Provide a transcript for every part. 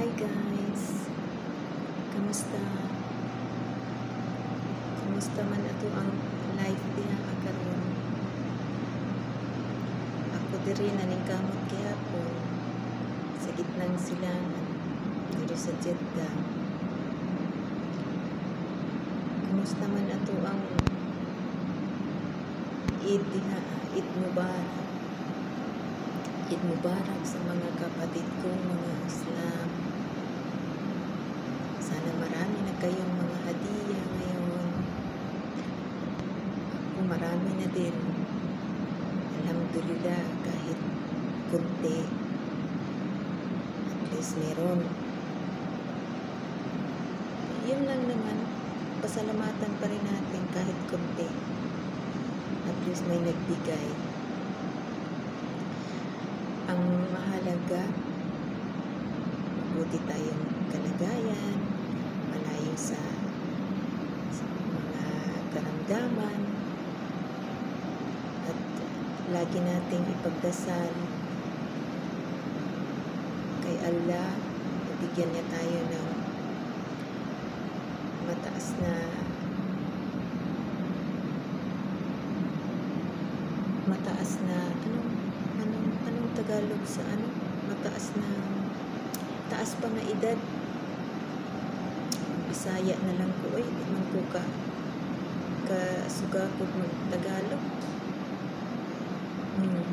Hi guys. Kamusta? Kamusta man ato ang life diha karon? Ako diri naning kamot gihapon sa gitnang silangan diri sa Jeddah. Kamusta man ato ang Eid diha, Eid Mubarak. Eid Mubarak sa mga kapatid kong marami na din. Alhamdulillah kahit kunti. At least meron. Yun lang naman. Pasalamatan pa rin natin kahit kunti. At least may nagbigay ang mahalaga mabuti tayong kalagayan malayo sa, sa mga karamdaman lagi nating ipagdasal. Kay Allah na bigyan niya tayo ng mataas na mataas na anong anong anong Tagalog sa ano? Mataas na taas pa na edad. Bisaya na lang ko ay di man ko ka ka suga ko mag Tagalog hmm.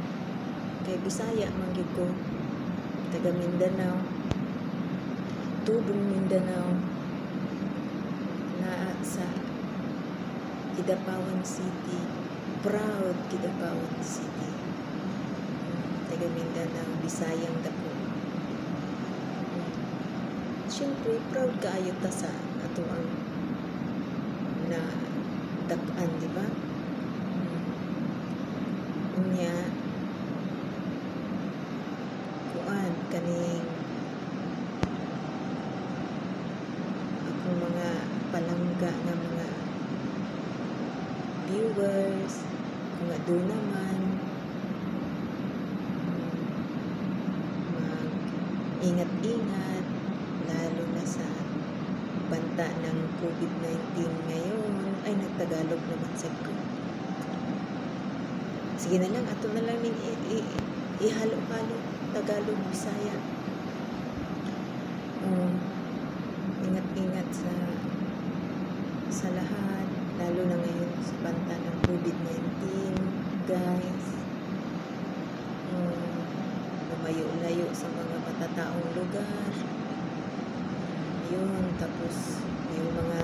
kay Bisaya man gyud ko taga Mindanao tubong Mindanao na sa Kidapawan City proud Kidapawan City taga Mindanao, Bisayang dako. Siyempre, proud kaayo ta sa ato ang na dakan, di ba? Unya, kuan, kaning akong mga palangga nga mga viewers, mga do naman, ingat-ingat lalo na sa banta ng COVID-19 ngayon. Ay nagtagalog naman sa ko sige na lang ato na lang ning ihalo-halo Tagalog Bisaya um, ingat-ingat sa sa lahat lalo na ngayon sa banta ng COVID-19 guys um, lumayo-layo sa mga matataong lugar. Yun, tapos yung mga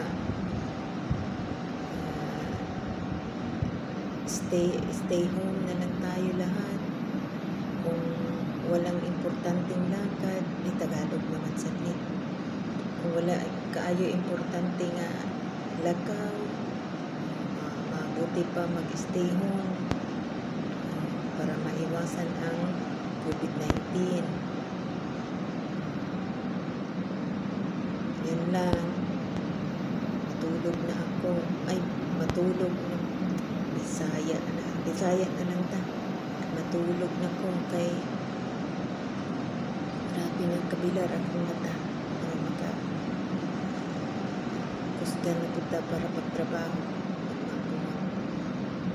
stay stay home na lang tayo lahat. Kung walang importanteng lakad, di Tagalog naman saglit. Kung wala kaayo importante nga lakaw, mabuti pa mag-stay home uh, para maiwasan ang COVID-19. Yan lang. Matulog na ako. Ay, matulog na. Bisaya na. Bisaya na lang ta. Matulog na ko kay grabe ng kabilar akong mata para maka kusgan na kita para.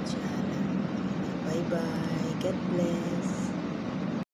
Inshallah. Bye-bye. God bless.